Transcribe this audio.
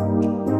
Música